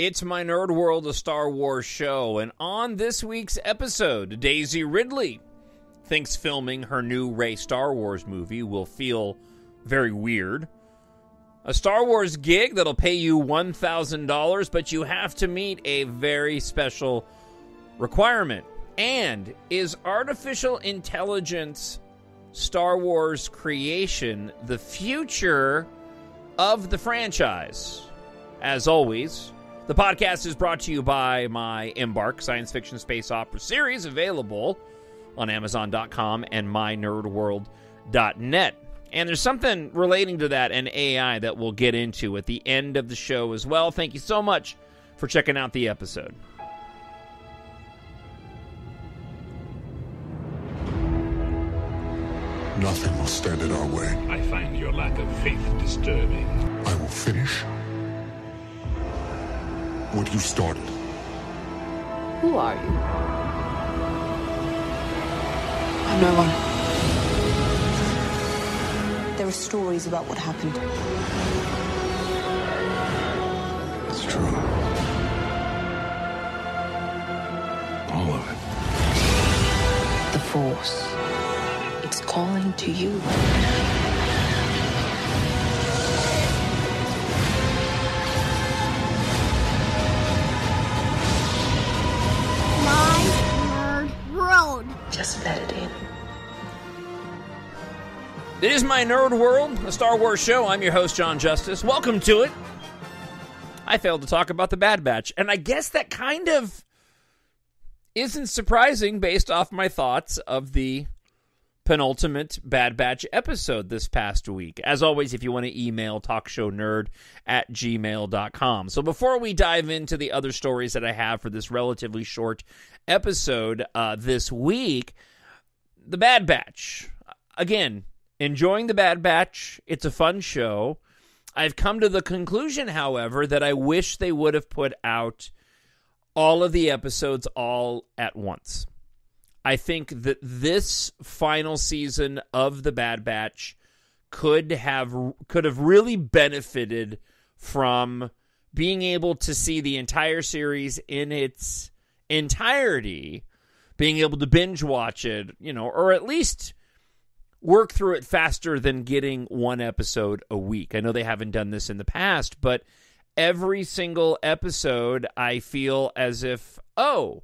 It's my Nerd World, a Star Wars show, and on this week's episode, Daisy Ridley thinks filming her new Rey Star Wars movie will feel very weird. A Star Wars gig that'll pay you $1,000, but you have to meet a very special requirement. And is artificial intelligence Star Wars creation the future of the franchise? As always, the podcast is brought to you by my Embark science fiction space opera series, available on Amazon.com and MyNerdWorld.net. And there's something relating to that and AI that we'll get into at the end of the show as well. Thank you so much for checking out the episode. Nothing will stand in our way. I find your lack of faith disturbing. I will finish what you started. Who are you? I'm no one. There are stories about what happened. It's true. All of it. The Force. It's calling to you. Just let it in. It is my Nerd World, a Star Wars show. I'm your host, Jon Justice. Welcome to it. I failed to talk about the Bad Batch, and I guess that kind of isn't surprising based off my thoughts of the penultimate Bad Batch episode this past week. As always, if you want to email talkshownerd at gmail.com. So before we dive into the other stories that I have for this relatively short episode uh, this week, the Bad Batch. Again, enjoying the Bad Batch. It's a fun show. I've come to the conclusion, however, that I wish they would have put out all of the episodes all at once. I think that this final season of the Bad Batch could have could have really benefited from being able to see the entire series in its entirety, being able to binge watch it, you know, or at least work through it faster than getting one episode a week. I know they haven't done this in the past, but every single episode I feel as if, oh,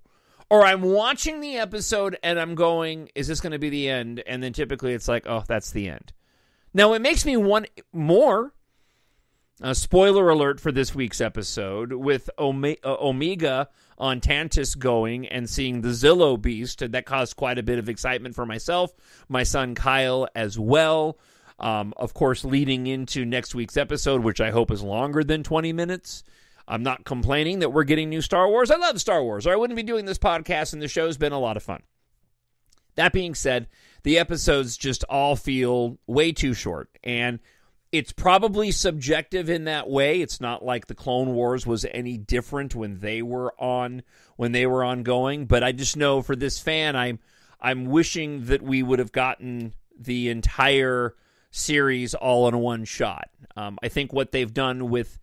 or I'm watching the episode and I'm going, is this going to be the end? And then typically it's like, oh, that's the end. Now it makes me want more. A spoiler alert for this week's episode with Ome- uh, Omega on Tantiss going and seeing the Zillo Beast. That caused quite a bit of excitement for myself, my son Kyle as well. Um, of course, leading into next week's episode, which I hope is longer than 20 minutes. I'm not complaining that we're getting new Star Wars. I love Star Wars, or I wouldn't be doing this podcast, and the show's been a lot of fun. That being said, the episodes just all feel way too short, and it's probably subjective in that way. It's not like the Clone Wars was any different when they were on when they were ongoing, but I just know for this fan, I'm I'm wishing that we would have gotten the entire series all in one shot. Um, I think what they've done with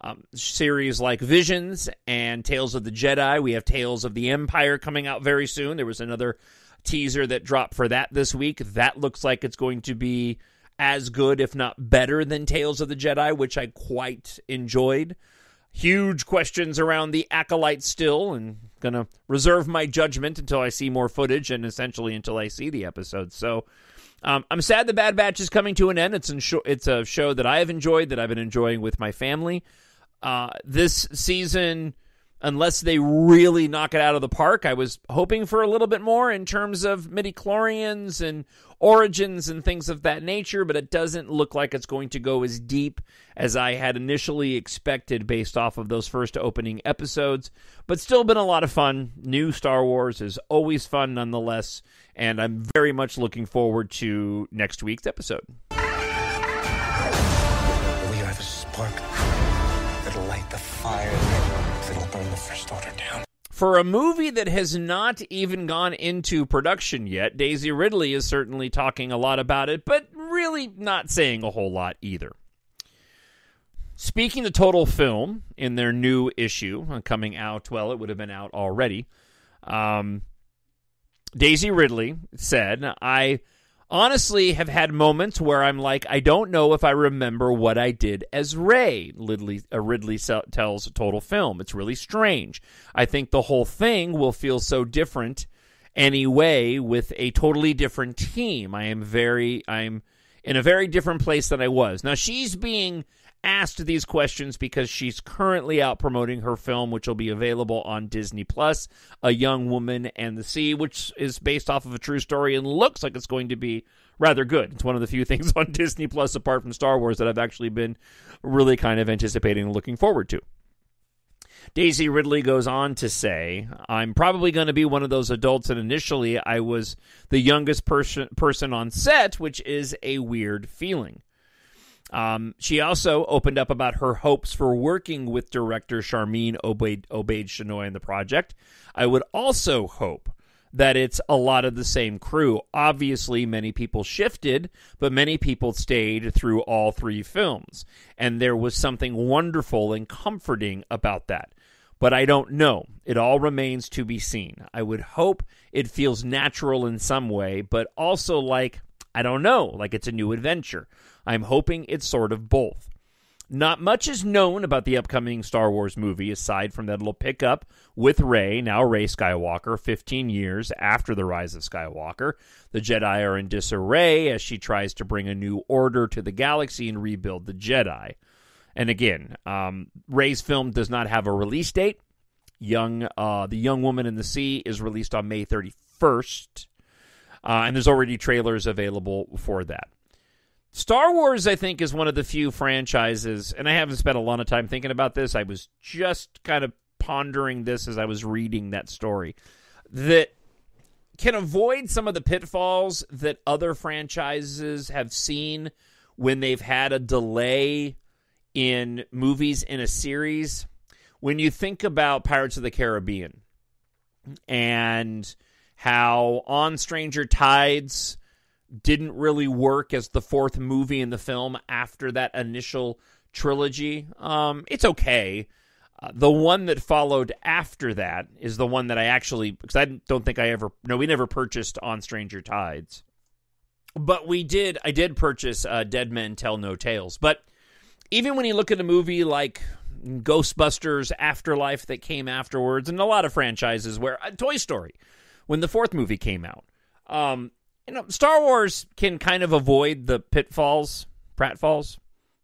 um, series like Visions and Tales of the Jedi. We have Tales of the Empire coming out very soon. There was another teaser that dropped for that this week. That looks like it's going to be as good, if not better, than Tales of the Jedi, which I quite enjoyed. Huge questions around the acolyte still, and gonna reserve my judgment until I see more footage and essentially until I see the episode. So. Um, I'm sad the Bad Batch is coming to an end. It's, sh- it's a show that I have enjoyed, that I've been enjoying with my family. Uh, this season, unless they really knock it out of the park, I was hoping for a little bit more in terms of midi-chlorians and origins and things of that nature, but it doesn't look like it's going to go as deep as I had initially expected based off of those first opening episodes. But still been a lot of fun. New Star Wars is always fun nonetheless, and I'm very much looking forward to next week's episode. We have a spark fire that'll burn the First Order down. For a movie that has not even gone into production yet, Daisy Ridley is certainly talking a lot about it, but really not saying a whole lot either. Speaking to Total Film in their new issue uh, coming out, well, it would have been out already. Um, Daisy Ridley said, I honestly have had moments where I'm like, I don't know if I remember what I did as Rey. Ridley, uh, Ridley tells a Total Film. It's really strange. I think the whole thing will feel so different anyway with a totally different team. I am very, I'm in a very different place than I was. Now, she's being asked these questions because she's currently out promoting her film, which will be available on Disney Plus, A Young Woman and the Sea, which is based off of a true story and looks like it's going to be rather good. It's one of the few things on Disney Plus, apart from Star Wars, that I've actually been really kind of anticipating and looking forward to. Daisy Ridley goes on to say, I'm probably going to be one of those adults, and initially I was the youngest person, person on set, which is a weird feeling. Um, she also opened up about her hopes for working with director Sharmeen Obaid, Obaid Chinoy in the project. I would also hope that it's a lot of the same crew. Obviously, many people shifted, but many people stayed through all three films. And there was something wonderful and comforting about that. But I don't know. It all remains to be seen. I would hope it feels natural in some way, but also like, I don't know, like it's a new adventure. I'm hoping it's sort of both. Not much is known about the upcoming Star Wars movie aside from that it'll pick up with Rey, now Rey Skywalker, 15 years after the rise of Skywalker. The Jedi are in disarray as she tries to bring a new order to the galaxy and rebuild the Jedi. And again, um, Rey's film does not have a release date. Young, uh, the Young Woman in the Sea is released on May 31st, uh, and there's already trailers available for that. Star Wars, I think, is one of the few franchises, and I haven't spent a lot of time thinking about this. I was just kind of pondering this as I was reading that story that can avoid some of the pitfalls that other franchises have seen when they've had a delay in movies in a series. When you think about Pirates of the Caribbean and how on Stranger Tides didn't really work as the fourth movie in the film after that initial trilogy. Um, it's okay. Uh, the one that followed after that is the one that I actually because I don't think I ever no we never purchased on Stranger Tides, but we did I did purchase uh, Dead Men Tell No Tales. But even when you look at a movie like Ghostbusters Afterlife that came afterwards, and a lot of franchises where uh, Toy Story when the fourth movie came out, um, you know, Star Wars can kind of avoid the pitfalls, pratfalls,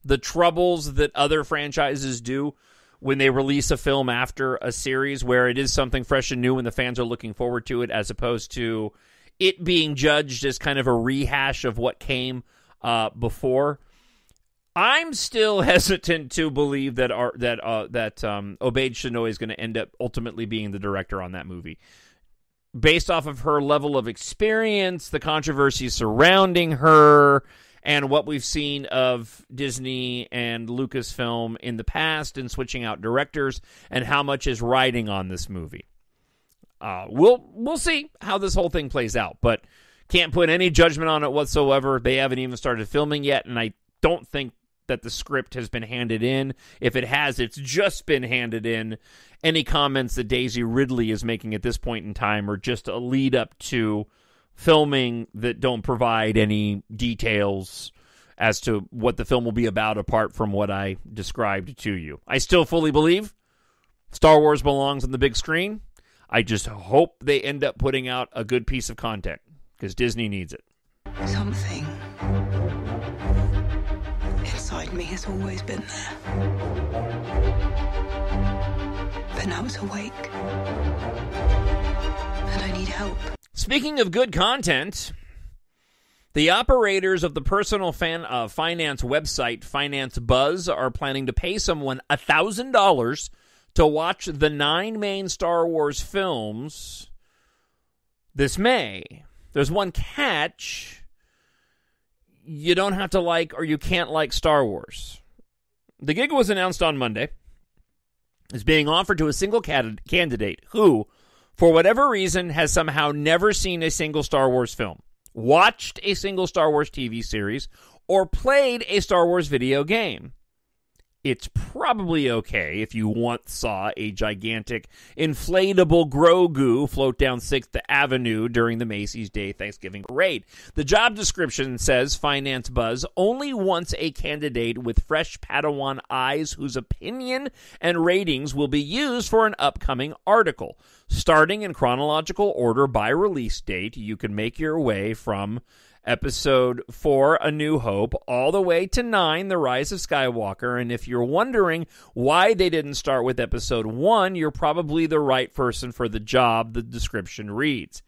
the troubles that other franchises do when they release a film after a series where it is something fresh and new and the fans are looking forward to it as opposed to it being judged as kind of a rehash of what came uh, before. I'm still hesitant to believe that our, that uh, that um, Obaid is going to end up ultimately being the director on that movie based off of her level of experience, the controversy surrounding her, and what we've seen of Disney and Lucasfilm in the past and switching out directors, and how much is riding on this movie. Uh, we'll we'll see how this whole thing plays out, but can't put any judgment on it whatsoever. They haven't even started filming yet, and I don't think that the script has been handed in. If it has, it's just been handed in. Any comments that Daisy Ridley is making at this point in time are just a lead up to filming that don't provide any details as to what the film will be about apart from what I described to you. I still fully believe Star Wars belongs on the big screen. I just hope they end up putting out a good piece of content because Disney needs it. Something me has always been there. But now it's awake. And I need help. Speaking of good content, the operators of the personal fan, uh, finance website Finance Buzz are planning to pay someone $1,000 to watch the nine main Star Wars films this May. There's one catch. You don't have to like or you can't like Star Wars. The gig was announced on Monday. Is being offered to a single candidate who, for whatever reason, has somehow never seen a single Star Wars film, watched a single Star Wars TV series, or played a Star Wars video game. It's probably okay if you once saw a gigantic inflatable Grogu float down 6th Avenue during the Macy's Day Thanksgiving Parade. The job description says Finance Buzz only wants a candidate with fresh Padawan eyes whose opinion and ratings will be used for an upcoming article. Starting in chronological order by release date, you can make your way from episode 4 A New Hope all the way to 9 The Rise of Skywalker. And if you're wondering why they didn't start with episode 1 you're probably the right person for the job the description reads.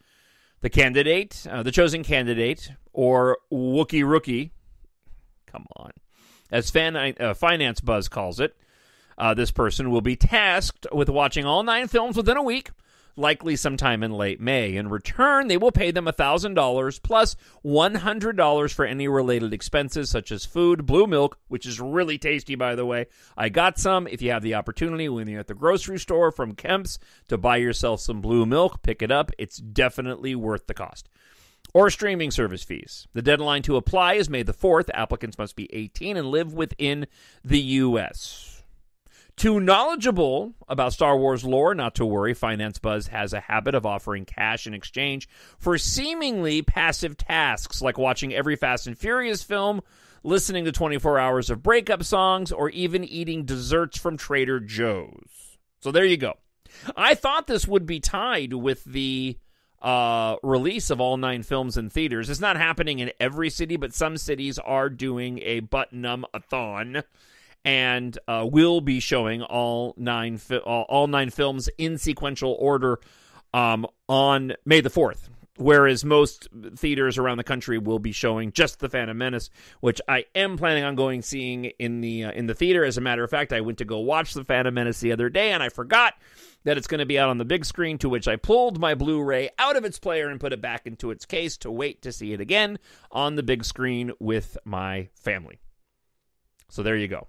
The candidate uh, the chosen candidate or Wookie rookie come on as fan, uh, finance buzz calls it uh, this person will be tasked with watching all nine films within a week likely sometime in late May. In return, they will pay them $1,000 plus $100 for any related expenses such as food, blue milk, which is really tasty, by the way. I got some. If you have the opportunity when you're at the grocery store from Kemp's to buy yourself some blue milk, pick it up. It's definitely worth the cost or streaming service fees. The deadline to apply is May the 4th. Applicants must be 18 and live within the U.S. Too knowledgeable about Star Wars lore, not to worry. Finance Buzz has a habit of offering cash in exchange for seemingly passive tasks like watching every Fast and Furious film, listening to 24 hours of breakup songs, or even eating desserts from Trader Joe's. So there you go. I thought this would be tied with the uh, release of all nine films in theaters. It's not happening in every city, but some cities are doing a button a thon and uh, will be showing all nine fi- all, nine films in sequential order um, on May the fourth. Whereas most theaters around the country will be showing just the Phantom Menace, which I am planning on going seeing in the uh, in the theater. As a matter of fact, I went to go watch the Phantom Menace the other day, and I forgot that it's going to be out on the big screen. To which I pulled my Blu-ray out of its player and put it back into its case to wait to see it again on the big screen with my family. So there you go.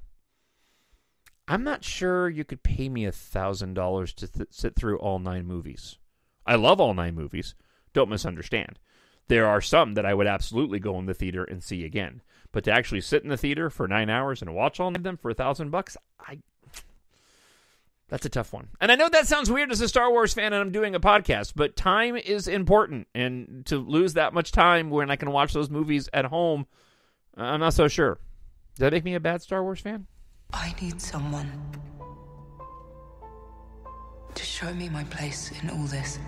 I'm not sure you could pay me a thousand dollars to th- sit through all nine movies. I love all nine movies. Don't misunderstand. There are some that I would absolutely go in the theater and see again. But to actually sit in the theater for nine hours and watch all of them for a thousand bucks, I that's a tough one. And I know that sounds weird as a Star Wars fan and I'm doing a podcast, but time is important. And to lose that much time when I can watch those movies at home, I'm not so sure. Does that make me a bad Star Wars fan? I need someone to show me my place in all this.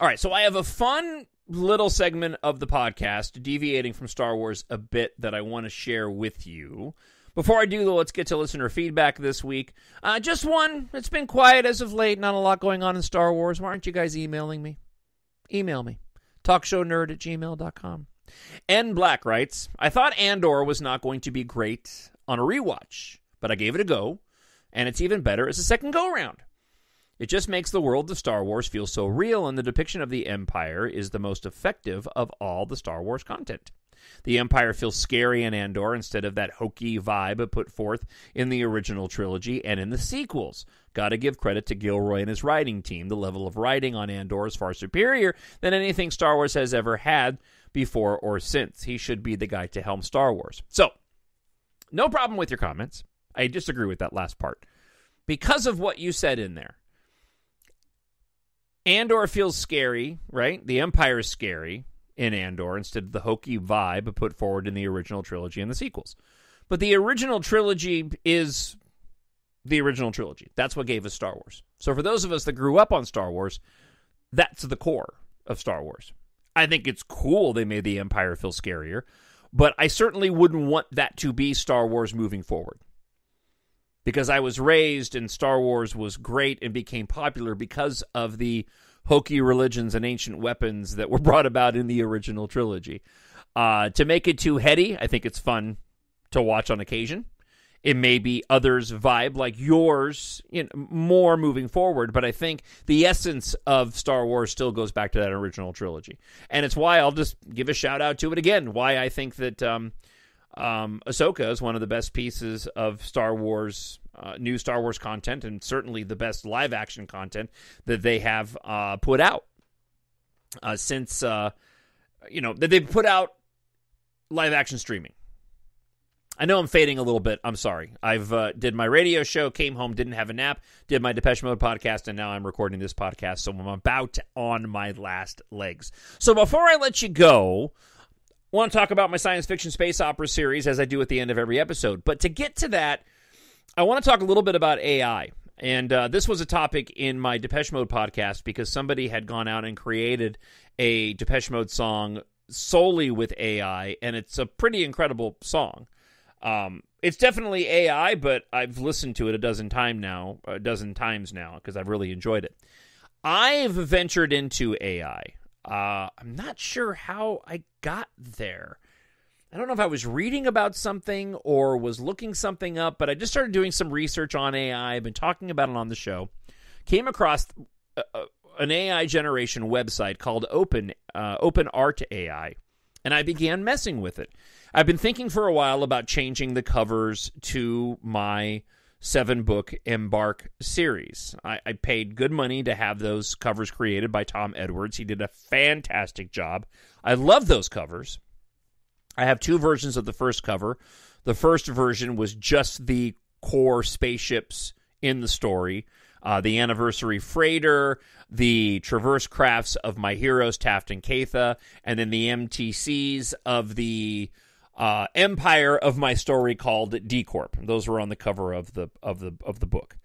All right, so I have a fun little segment of the podcast deviating from Star Wars a bit that I want to share with you. Before I do, though, let's get to listener feedback this week. Uh, just one. It's been quiet as of late. Not a lot going on in Star Wars. Why aren't you guys emailing me? Email me. Talkshownerd at gmail.com. N Black writes, I thought Andor was not going to be great on a rewatch, but I gave it a go, and it's even better as a second go round. It just makes the world of Star Wars feel so real, and the depiction of the Empire is the most effective of all the Star Wars content. The Empire feels scary in Andor instead of that hokey vibe put forth in the original trilogy and in the sequels. Gotta give credit to Gilroy and his writing team. The level of writing on Andor is far superior than anything Star Wars has ever had before or since. He should be the guy to helm Star Wars. So, no problem with your comments. I disagree with that last part. Because of what you said in there. Andor feels scary, right? The Empire is scary in Andor instead of the hokey vibe put forward in the original trilogy and the sequels. But the original trilogy is the original trilogy. That's what gave us Star Wars. So for those of us that grew up on Star Wars, that's the core of Star Wars. I think it's cool they made the Empire feel scarier, but I certainly wouldn't want that to be Star Wars moving forward. Because I was raised and Star Wars was great and became popular because of the hokey religions and ancient weapons that were brought about in the original trilogy. Uh, to make it too heady, I think it's fun to watch on occasion. It may be others' vibe like yours, you know, more moving forward, but I think the essence of Star Wars still goes back to that original trilogy, and it's why I'll just give a shout out to it again. Why I think that um, um, Ahsoka is one of the best pieces of Star Wars, uh, new Star Wars content, and certainly the best live action content that they have uh, put out uh, since uh, you know that they've put out live action streaming I know I'm fading a little bit. I'm sorry. I've uh, did my radio show, came home, didn't have a nap, did my Depeche Mode podcast, and now I'm recording this podcast. So I'm about on my last legs. So before I let you go, want to talk about my science fiction space opera series as I do at the end of every episode. But to get to that, I want to talk a little bit about AI. And uh, this was a topic in my Depeche Mode podcast because somebody had gone out and created a Depeche Mode song solely with AI, and it's a pretty incredible song. Um, it's definitely AI, but I've listened to it a dozen time now, a dozen times now, because I've really enjoyed it. I've ventured into AI. Uh, I'm not sure how I got there. I don't know if I was reading about something or was looking something up, but I just started doing some research on AI. I've been talking about it on the show. Came across a, a, an AI generation website called Open uh, Open Art AI, and I began messing with it. I've been thinking for a while about changing the covers to my seven book Embark series. I, I, paid good money to have those covers created by Tom Edwards. He did a fantastic job. I love those covers. I have two versions of the first cover. The first version was just the core spaceships in the story. Uh, the anniversary freighter, the traverse crafts of my heroes Taft and Katha, and then the MTCs of the uh, empire of my story called D Corp. Those were on the cover of the of the of the book.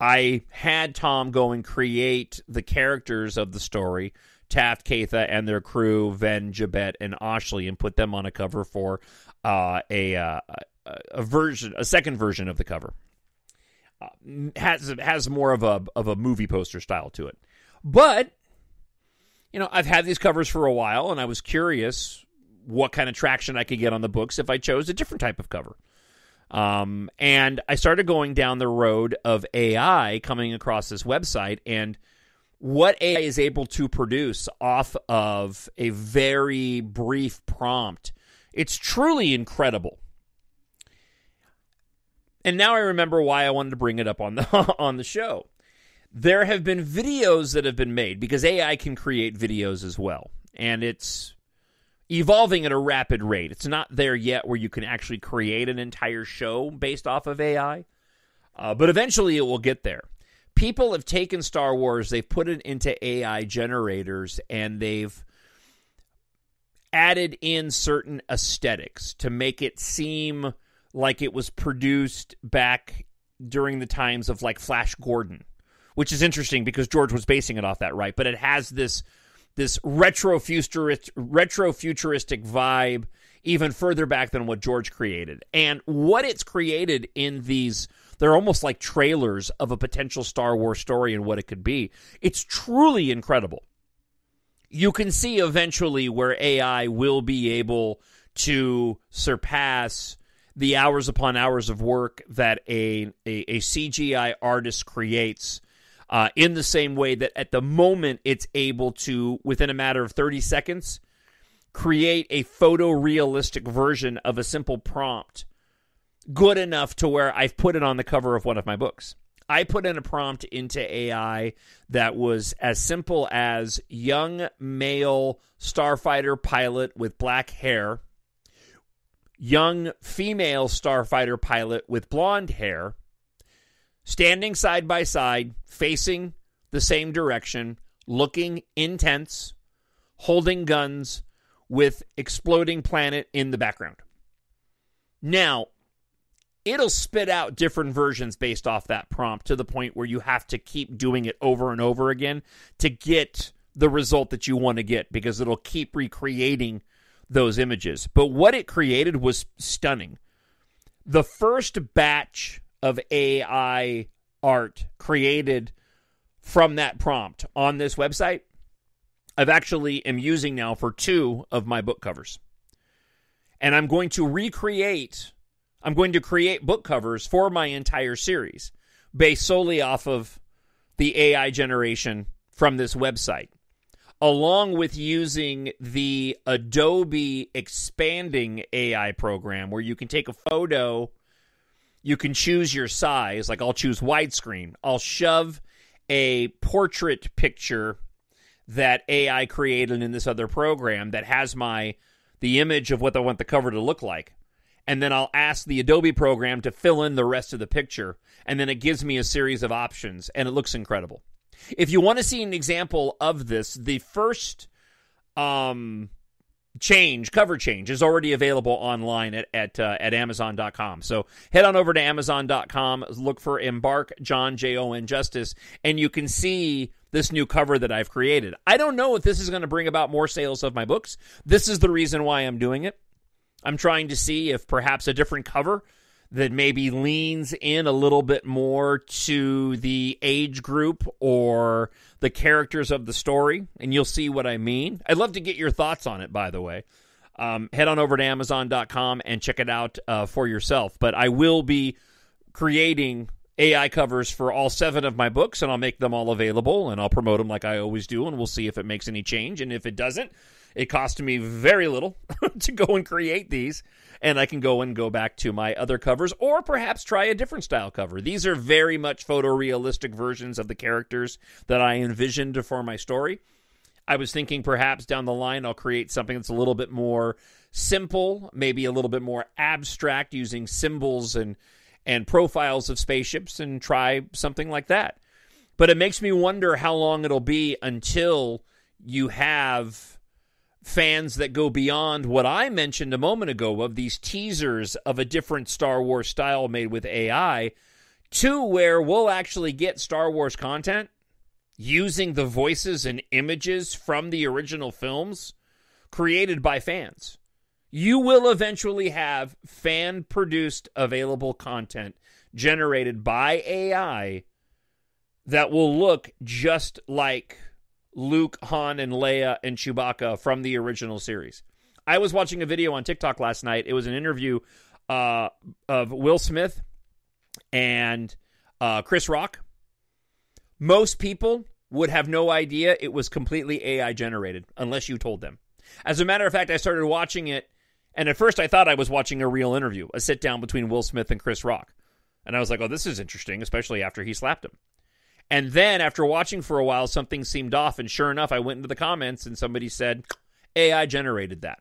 I had Tom go and create the characters of the story, Taft, Katha, and their crew, Ven, Jabet, and Ashley, and put them on a cover for uh, a uh, a version, a second version of the cover. Uh, has has more of a of a movie poster style to it, but you know I've had these covers for a while, and I was curious what kind of traction I could get on the books if I chose a different type of cover. Um, and I started going down the road of AI coming across this website and what AI is able to produce off of a very brief prompt. It's truly incredible. And now I remember why I wanted to bring it up on the on the show. There have been videos that have been made because AI can create videos as well. And it's evolving at a rapid rate. It's not there yet where you can actually create an entire show based off of AI, uh, but eventually it will get there. People have taken Star Wars, they've put it into AI generators, and they've added in certain aesthetics to make it seem like it was produced back during the times of like Flash Gordon, which is interesting because George was basing it off that, right? But it has this this retro futurist retro futuristic vibe even further back than what George created. And what it's created in these they're almost like trailers of a potential Star Wars story and what it could be. It's truly incredible. You can see eventually where AI will be able to surpass the hours upon hours of work that a, a, a CGI artist creates uh, in the same way that at the moment it's able to, within a matter of 30 seconds, create a photorealistic version of a simple prompt good enough to where I've put it on the cover of one of my books. I put in a prompt into AI that was as simple as young male starfighter pilot with black hair, young female starfighter pilot with blonde hair, standing side by side, facing the same direction, looking intense, holding guns with exploding planet in the background. Now, it'll spit out different versions based off that prompt to the point where you have to keep doing it over and over again to get the result that you want to get because it'll keep recreating those images. But what it created was stunning. The first batch of AI art created from that prompt on this website, I've actually am using now for two of my book covers. And I'm going to recreate, I'm going to create book covers for my entire series based solely off of the AI generation from this website, along with using the Adobe expanding AI program where you can take a photo you can choose your size. Like I'll choose widescreen. I'll shove a portrait picture that AI created in this other program that has my the image of what I want the cover to look like. and then I'll ask the Adobe program to fill in the rest of the picture, and then it gives me a series of options, and it looks incredible. If you want to see an example of this, the first um, change, cover change, is already available online at at, uh, at Amazon.com. So head on over to Amazon.com, look for Embark Jon J O N Justice, and you can see this new cover that I've created. I don't know if this is going to bring about more sales of my books. This is the reason why I'm doing it. I'm trying to see if perhaps a different cover that maybe leans in a little bit more to the age group or the characters of the story, and you'll see what I mean. I'd love to get your thoughts on it, by the way. Um, head on over to Amazon.com and check it out uh, for yourself. But I will be creating AI covers for all seven of my books, and I'll make them all available, and I'll promote them like I always do, and we'll see if it makes any change. And if it doesn't, it cost me very little to go and create these, and I can go and go back to my other covers or perhaps try a different style cover. These are very much photorealistic versions of the characters that I envisioned for my story. I was thinking perhaps down the line I'll create something that's a little bit more simple, maybe a little bit more abstract using symbols and and profiles of spaceships and try something like that. But it makes me wonder how long it'll be until you have fans that go beyond what I mentioned a moment ago of these teasers of a different Star Wars style made with AI to where we'll actually get Star Wars content using the voices and images from the original films created by fans. You will eventually have fan produced available content generated by AI that will look just like Luke, Han, and Leia and Chewbacca from the original series. I was watching a video on TikTok last night. It was an interview uh, of Will Smith and uh, Chris Rock. Most people would have no idea it was completely AI generated unless you told them. As a matter of fact, I started watching it, and at first I thought I was watching a real interview, a sit down between Will Smith and Chris Rock. And I was like, oh, this is interesting, especially after he slapped him. And then after watching for a while, something seemed off. And sure enough, I went into the comments and somebody said, AI generated that.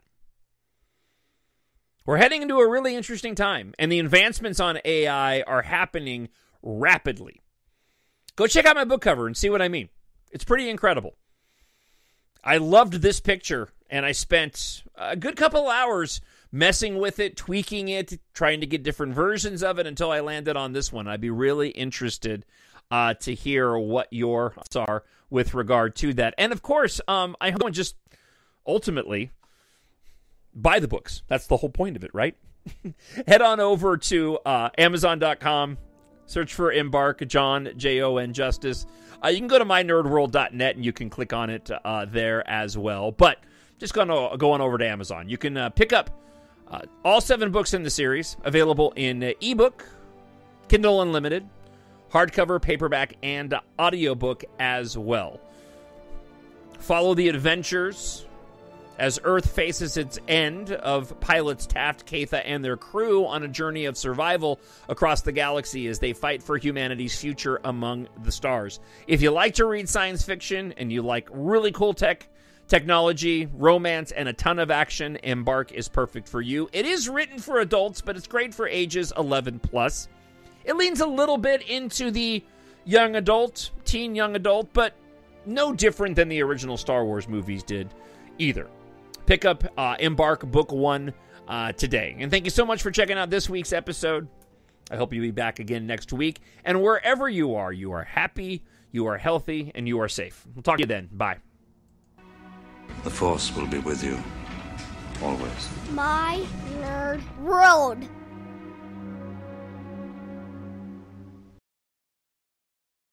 We're heading into a really interesting time, and the advancements on AI are happening rapidly. Go check out my book cover and see what I mean. It's pretty incredible. I loved this picture, and I spent a good couple hours messing with it, tweaking it, trying to get different versions of it until I landed on this one. I'd be really interested uh, to hear what your thoughts are with regard to that. And of course, um, I hope just ultimately buy the books. That's the whole point of it, right? Head on over to uh, Amazon.com, search for Embark Jon J O N Justice. Uh, you can go to mynerdworld.net and you can click on it uh, there as well. But just gonna go on over to Amazon. You can uh, pick up uh, all seven books in the series, available in uh, ebook, Kindle Unlimited, hardcover, paperback, and audiobook as well. Follow the adventures as Earth faces its end of pilots Taft, Katha, and their crew on a journey of survival across the galaxy as they fight for humanity's future among the stars. If you like to read science fiction and you like really cool tech, technology, romance, and a ton of action, Embark is perfect for you. It is written for adults, but it's great for ages 11 plus. It leans a little bit into the young adult, teen young adult, but no different than the original Star Wars movies did either. Pick up uh, Embark Book One uh, today. And thank you so much for checking out this week's episode. I hope you'll be back again next week. And wherever you are, you are happy, you are healthy, and you are safe. We'll talk to you then. Bye. The Force will be with you. Always. My nerd world.